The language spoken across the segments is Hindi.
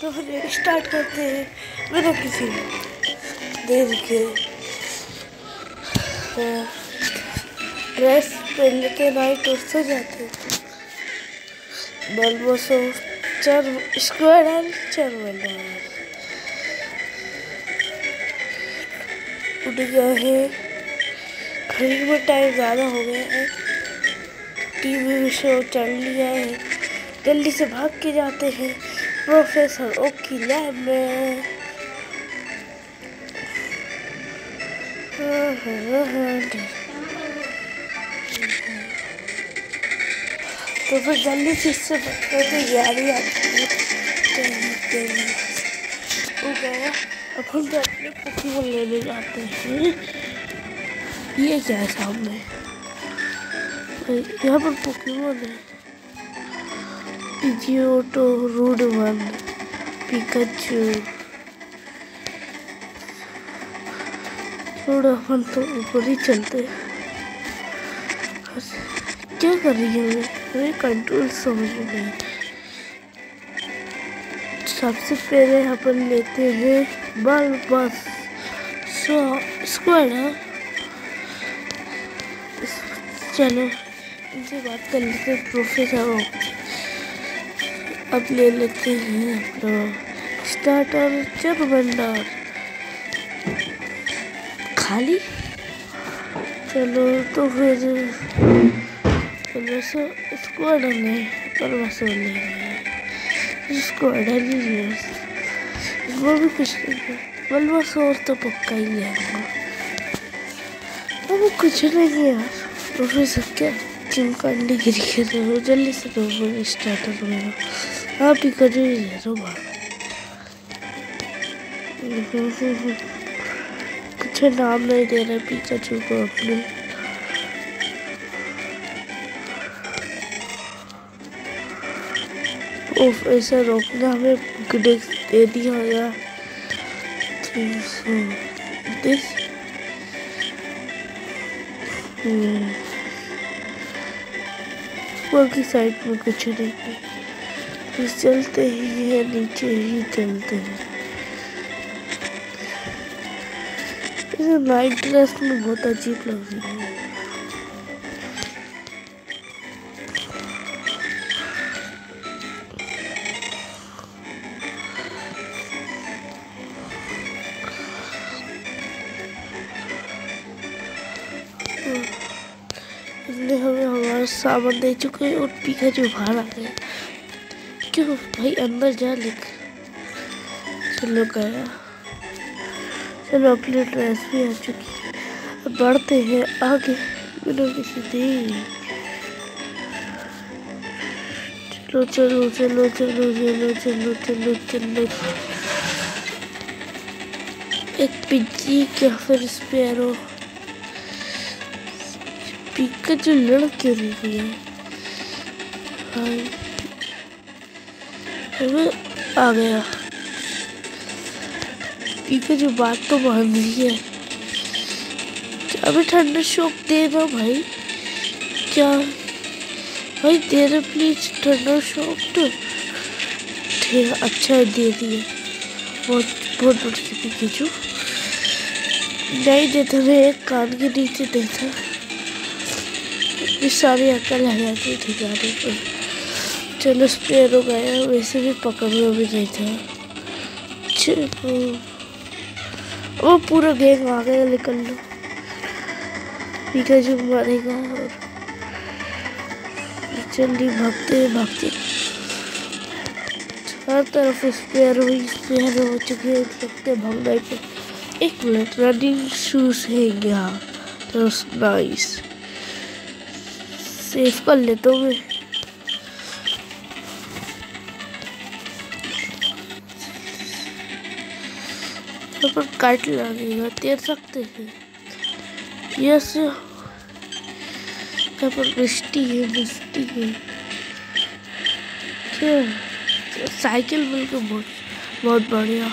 तो फिर स्टार्ट करते हैं। बिना किसी देर के। ड्रेस पहन लेते नाइट और सो जाते बल्बो सो चार स्क्वायर है चार बंदा उठ गया है। खरीद में टाइम ज़्यादा हो गया है। टीवी शो चल लिया है। जल्दी से भाग के जाते हैं। प्रोफेसर ओ की लैब में। तो फिर जल्दी से इससे बच्चों की यारी आती हो अब हम तो अपने पोकेमोन लेने जाते हैं। ये क्या है सामने? यहाँ पर पोकेमोन है। पिजियोटो रूड वन पिकाचू थोड़ा अपन तो ऊपर ही चलते क्या कर रही है मैं हमें कंट्रोल समझ में नहीं सबसे पहले अपन लेते हैं बल बस स्क्वाड चलो। इनसे बात कर लेते हैं। प्रोफेसर अब ले लेते हैं अपना स्टार्टर चर भंडार। खाली? चलो तो फिर बस स्क्वाड में पर बस नहीं स्क्वाड है। वो भी कुछ नहीं बल बस और तो पक्का ही है। वो कुछ नहीं है। प्रोफेसर क्या? चिमकांडी गिरी के तो जल्दी से तो स्टार्टर मेरा आप ही कर है तो बाहर कुछ नाम नहीं दे रहा पिकाचू को अपने। ओफ ऐसा रोकना हमें दे दिया गया दिस ऊपर की साइड में कुछ नहीं है। बस चलते ही है, नीचे ही चलते हैं। नाइट ड्रेस में बहुत अजीब लग रही है। सामान दे चुके हैं और पीका जो बाहर आ गया क्यों भाई, अंदर जा लिख चलो गया। चलो, अपनी ड्रेस भी आ चुकी है। बढ़ते हैं आगे। बिना किसी देरी। चलो चलो चलो चलो चलो चलो चलो चलो। एक पिज्जी, क्या फिर स्पेरो पिकाचू लड़ क्यों रही है। आ गया। पिकाचू बात तो मान रही है। अभी ठंडा शौक दे दो भाई। क्या? भाई दे दे प्लीज़ ठंडा शौक तो। अच्छा दे दिए। बहुत बहुत बढ़िया पिकाचू नहीं, देता मैं एक कान के नीचे देता इस सारी अकल आ जाती ठिकाने पर चलो स्पेयर हो गया वैसे भी पकड़ में भी नहीं था। वो पूरा गैंग आ गया, निकल लो। पिकाचू मारेगा, और जल्दी भागते भागते। हर तरफ़ स्पेयर हुई स्पेयर हो चुके हैं लगते भागना पे एक मिनट रनिंग शूज़ है यहाँ। तो नाइस सेफ़ कर लेता हूँ मैं। पर काट लगेगा तैर सकते हैं। यस यहाँ पर मिस्टी है मिस्टी है। क्या? साइकिल बिल्कुल बहुत बहुत बढ़िया।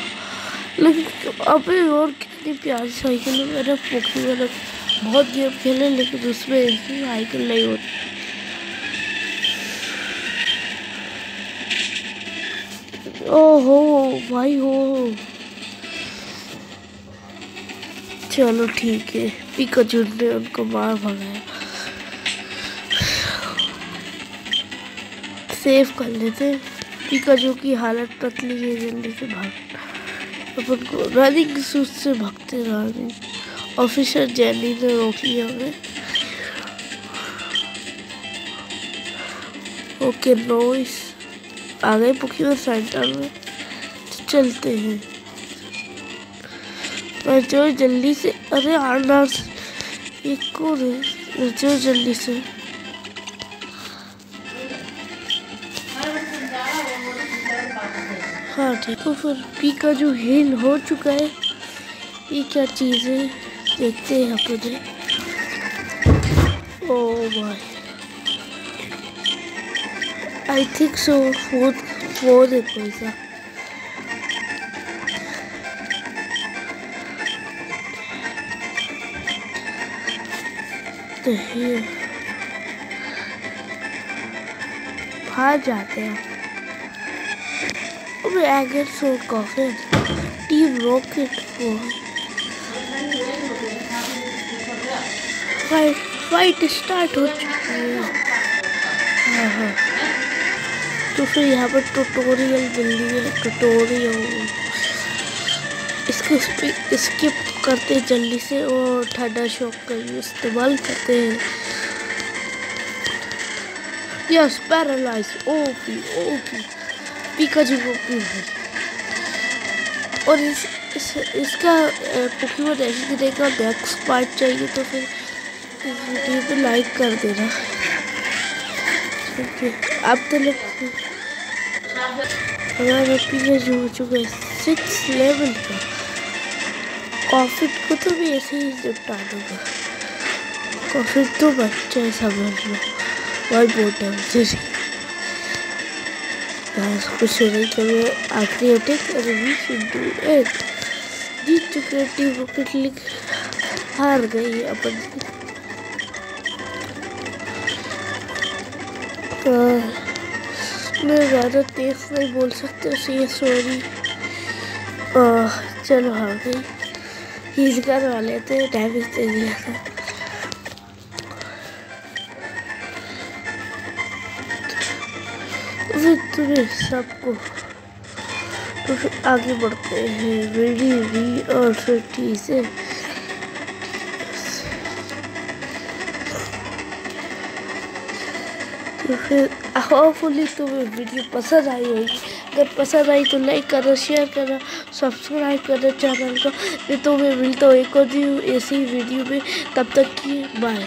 लेकिन अबे और कितनी प्यारी साइकिल है, मेरे पोखी मैंने बहुत गेम खेले लेकिन उसमें ऐसी साइकिल नहीं होती। ओहो, भाई, हो। चलो ठीक है पिकाचू ने उनको मार भगाया। सेव कर लेते पिकाचू की हालत पतली है, जल्दी से भाग। अपन को रनिंग सूट से भागते रहने ऑफिसर जैनी ने रोक हमें ओके नोइस आ गए पोकेमोन सेंटर में। चलते हैं। मैं जो जल्दी से अरे आना ये कौन है। जो जल्दी से हाँ ठीक है फिर पी का जो हिल हो चुका है। ये क्या चीज़ है? देखते हैं अपने ओ भाई I think so fourth four है कोई सा तो बाहर जाते हैं। अबे एगर सो कॉफ़ी टीम रॉकेट वो फाइट स्टार्ट हो चुकी है। हाँ हाँ। तो फिर यहाँ पर ट्यूटोरियल मिल है ट्यूटोरियल इसके स्किप करते जल्दी से और ठंडा शॉक का इस्तेमाल करते हैं। Yes paralyse OP OP Pikachu OP और इस, इस इसका पोकेमोन एशिड का नेक्स्ट पार्ट चाहिए तो फिर वीडियो पे लाइक कर देना। ठीक है, अब तो हमारा पिकाचू हो चुका है सिक्स लेवल का। कॉफिट को तो भी ऐसे ही निपटा दूँगा। कॉफिट तो बच्चा है समझ लो। बहुत बोटा मुझे कुछ नहीं कभी आखिरी अटैक और वी शुड डू इट जीत चुके टीम रॉकेट लीग हार गई अपन। मैं ज़्यादा तेज नहीं बोल सकता इसलिए सॉरी चलो हार गई. हील करवा लेते डैमेज दे दिया था. तुम्हें सबको तो आगे बढ़ते हैं. रेडी री और फिर टी से तो फिर होपफुली तुम्हें वीडियो पसंद आई होगी। अगर पसंद आई तो लाइक करो शेयर करो सब्सक्राइब करो चैनल को। तो मैं मिलता हूँ एक और ऐसी वीडियो में। तब तक की बाय